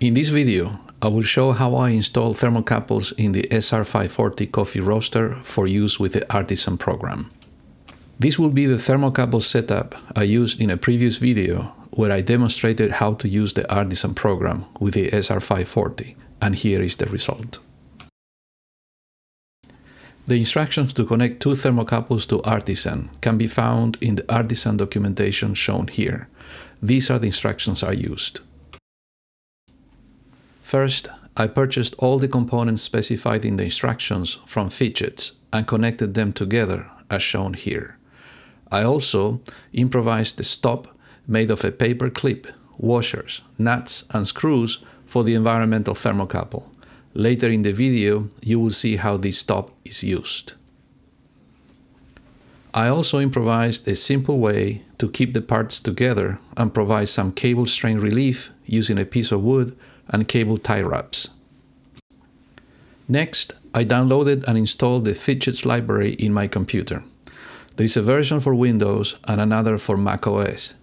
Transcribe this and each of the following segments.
In this video, I will show how I install thermocouples in the SR540 coffee roaster for use with the Artisan program. This will be the thermocouple setup I used in a previous video where I demonstrated how to use the Artisan program with the SR540, and here is the result. The instructions to connect two thermocouples to Artisan can be found in the Artisan documentation shown here. These are the instructions I used. First, I purchased all the components specified in the instructions from Phidgets and connected them together as shown here. I also improvised the stop made of a paper clip, washers, nuts and screws for the environmental thermocouple. Later in the video, you will see how this stop is used. I also improvised a simple way to keep the parts together and provide some cable strain relief using a piece of wood and cable tie wraps. Next, I downloaded and installed the Phidgets library in my computer. There is a version for Windows and another for macOS.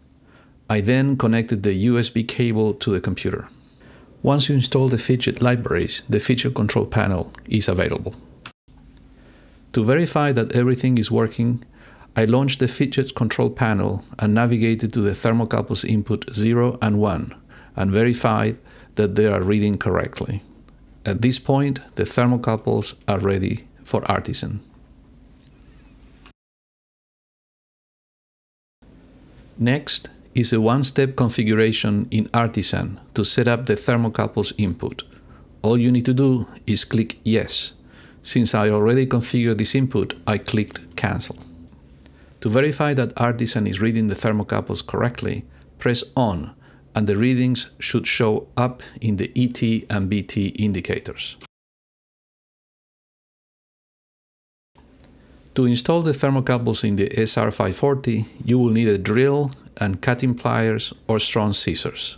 I then connected the USB cable to the computer. Once you install the Phidget libraries, the Phidget control panel is available. To verify that everything is working, I launched the Phidget control panel and navigated to the thermocouples input 0 and 1 and verified that they are reading correctly. At this point, the thermocouples are ready for Artisan. Next is a one-step configuration in Artisan to set up the thermocouples input. All you need to do is click Yes. Since I already configured this input, I clicked Cancel. To verify that Artisan is reading the thermocouples correctly, press On and the readings should show up in the ET and BT indicators. To install the thermocouples in the SR540, you will need a drill and cutting pliers or strong scissors.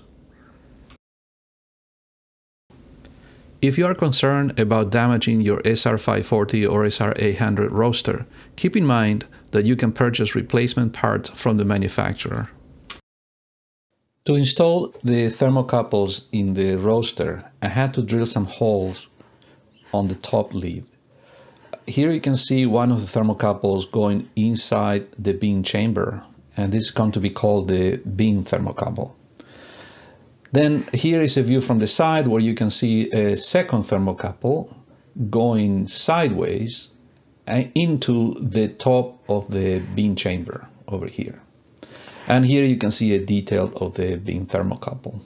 If you are concerned about damaging your SR540 or SR800 roaster, keep in mind that you can purchase replacement parts from the manufacturer. To install the thermocouples in the roaster, I had to drill some holes on the top lid. Here you can see one of the thermocouples going inside the bean chamber, and this is going to be called the bean thermocouple. Then here is a view from the side where you can see a second thermocouple going sideways uh, into the top of the bean chamber over here. And here you can see a detail of the bean thermocouple.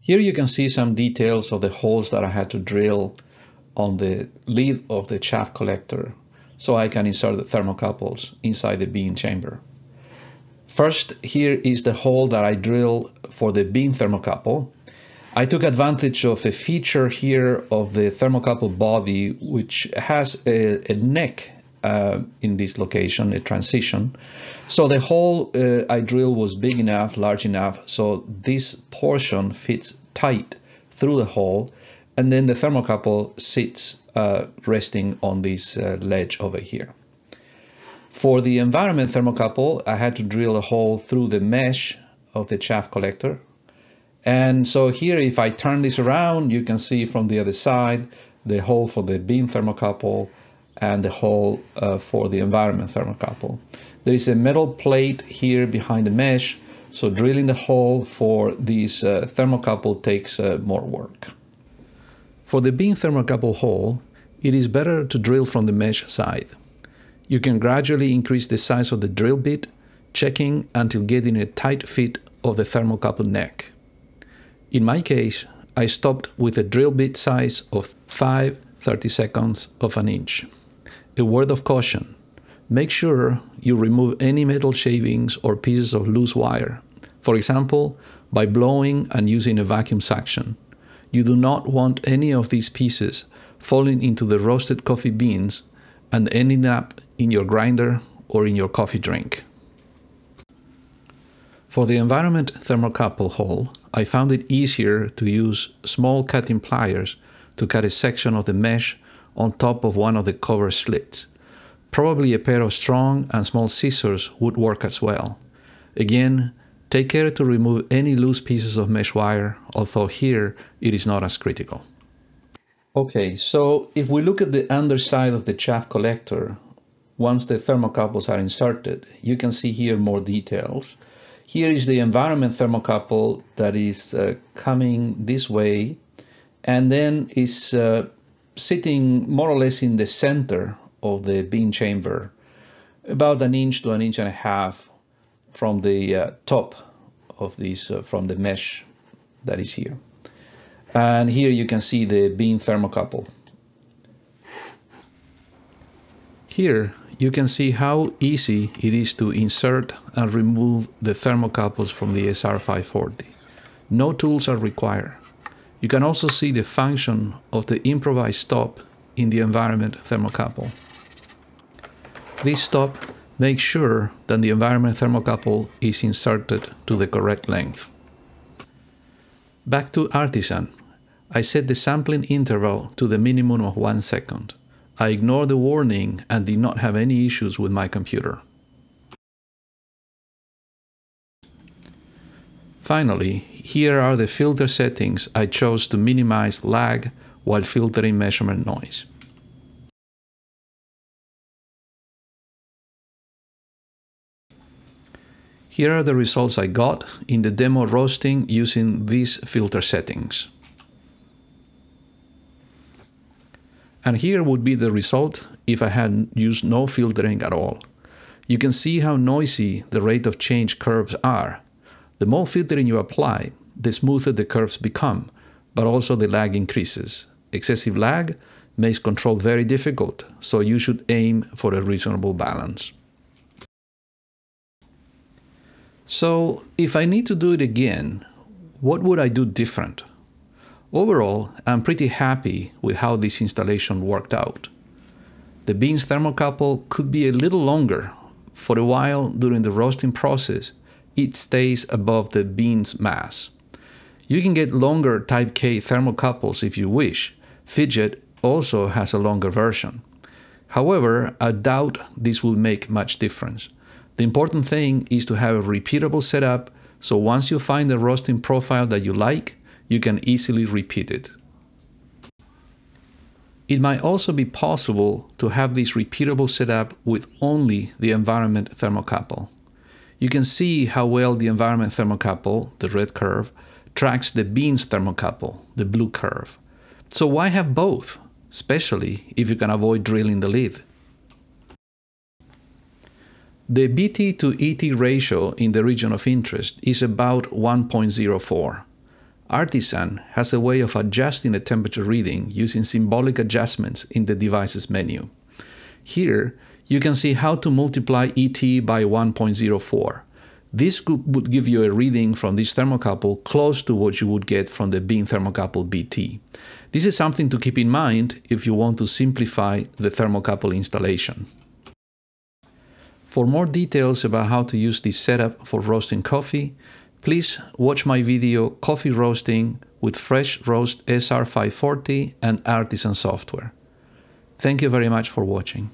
Here you can see some details of the holes that I had to drill on the lid of the chaff collector so I can insert the thermocouples inside the bean chamber. First, here is the hole that I drilled for the bean thermocouple. I took advantage of a feature here of the thermocouple body which has a, a neck uh, in this location, a transition. So the hole uh, I drill was big enough, large enough, so this portion fits tight through the hole, and then the thermocouple sits uh, resting on this uh, ledge over here. For the environment thermocouple, I had to drill a hole through the mesh of the chaff collector. And so here, if I turn this around, you can see from the other side, the hole for the bean thermocouple and the hole uh, for the environment thermocouple. There is a metal plate here behind the mesh, so drilling the hole for this uh, thermocouple takes uh, more work. For the bean thermocouple hole, it is better to drill from the mesh side. You can gradually increase the size of the drill bit, checking until getting a tight fit of the thermocouple neck. In my case, I stopped with a drill bit size of 5 30 seconds of an inch. A word of caution. Make sure you remove any metal shavings or pieces of loose wire. For example, by blowing and using a vacuum suction. You do not want any of these pieces falling into the roasted coffee beans and ending up in your grinder or in your coffee drink. For the environment thermocouple hole, I found it easier to use small cutting pliers to cut a section of the mesh on top of one of the cover slits. Probably a pair of strong and small scissors would work as well. Again, Take care to remove any loose pieces of mesh wire, although here it is not as critical. Okay, so if we look at the underside of the chaff collector, once the thermocouples are inserted, you can see here more details. Here is the environment thermocouple that is uh, coming this way and then is uh, sitting more or less in the center of the bean chamber, about an inch to an inch and a half from the uh, top of this, uh, from the mesh that is here. And here you can see the bean thermocouple. Here you can see how easy it is to insert and remove the thermocouples from the SR540. No tools are required. You can also see the function of the improvised stop in the environment thermocouple. This stop makes sure that the environment thermocouple is inserted to the correct length. Back to Artisan. I set the sampling interval to the minimum of one second. I ignored the warning and did not have any issues with my computer. Finally, here are the filter settings I chose to minimize lag while filtering measurement noise. Here are the results I got in the demo roasting using these filter settings. And here would be the result if I had used no filtering at all. You can see how noisy the rate of change curves are. The more filtering you apply, the smoother the curves become, but also the lag increases. Excessive lag makes control very difficult, so you should aim for a reasonable balance. So if I need to do it again, what would I do different? Overall, I'm pretty happy with how this installation worked out. The beans thermocouple could be a little longer. For a while during the roasting process, it stays above the bean's mass. You can get longer Type K thermocouples if you wish. Phidget also has a longer version. However, I doubt this will make much difference. The important thing is to have a repeatable setup so once you find the roasting profile that you like, you can easily repeat it. It might also be possible to have this repeatable setup with only the environment thermocouple. You can see how well the environment thermocouple, the red curve, tracks the beans thermocouple, the blue curve. So why have both, especially if you can avoid drilling the lid? The BT to ET ratio in the region of interest is about 1.04. Artisan has a way of adjusting the temperature reading using symbolic adjustments in the device's menu. Here, you can see how to multiply ET by 1.04. This would give you a reading from this thermocouple close to what you would get from the bean thermocouple BT. This is something to keep in mind if you want to simplify the thermocouple installation. For more details about how to use this setup for roasting coffee, please watch my video Coffee Roasting with Fresh Roast SR540 and Artisan software. Thank you very much for watching.